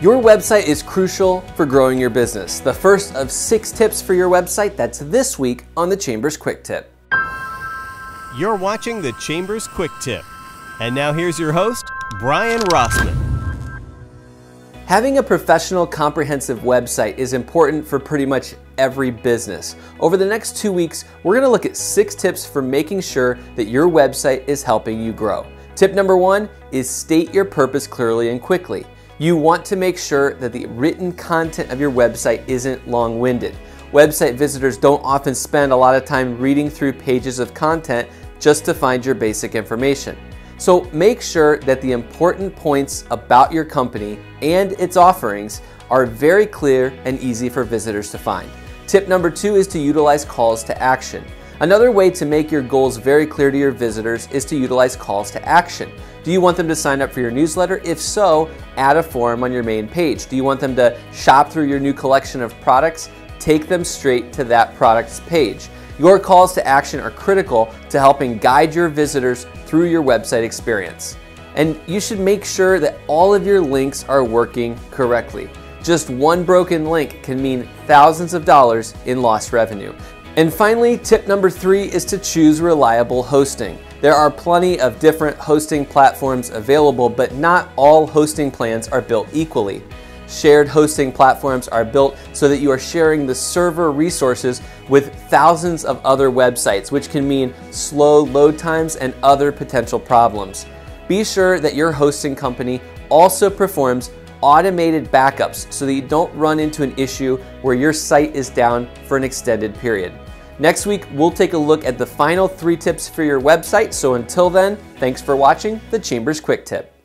Your website is crucial for growing your business. The first of six tips for your website, that's this week on the Chambers Quick Tip. You're watching the Chambers Quick Tip. And now here's your host, Brian Rossman. Having a professional, comprehensive website is important for pretty much every business. Over the next two weeks, we're gonna look at six tips for making sure that your website is helping you grow. Tip number one is state your purpose clearly and quickly. You want to make sure that the written content of your website isn't long winded. Website visitors don't often spend a lot of time reading through pages of content just to find your basic information. So make sure that the important points about your company and its offerings are very clear and easy for visitors to find. Tip number two is to utilize calls to action. Another way to make your goals very clear to your visitors is to utilize calls to action. Do you want them to sign up for your newsletter? If so, add a form on your main page. Do you want them to shop through your new collection of products? Take them straight to that product's page. Your calls to action are critical to helping guide your visitors through your website experience. And you should make sure that all of your links are working correctly. Just one broken link can mean thousands of dollars in lost revenue. And finally, tip number three is to choose reliable hosting. There are plenty of different hosting platforms available, but not all hosting plans are built equally. Shared hosting platforms are built so that you are sharing the server resources with thousands of other websites, which can mean slow load times and other potential problems. Be sure that your hosting company also performs automated backups so that you don't run into an issue where your site is down for an extended period. Next week, we'll take a look at the final three tips for your website. So until then, thanks for watching the Chambers Quick Tip.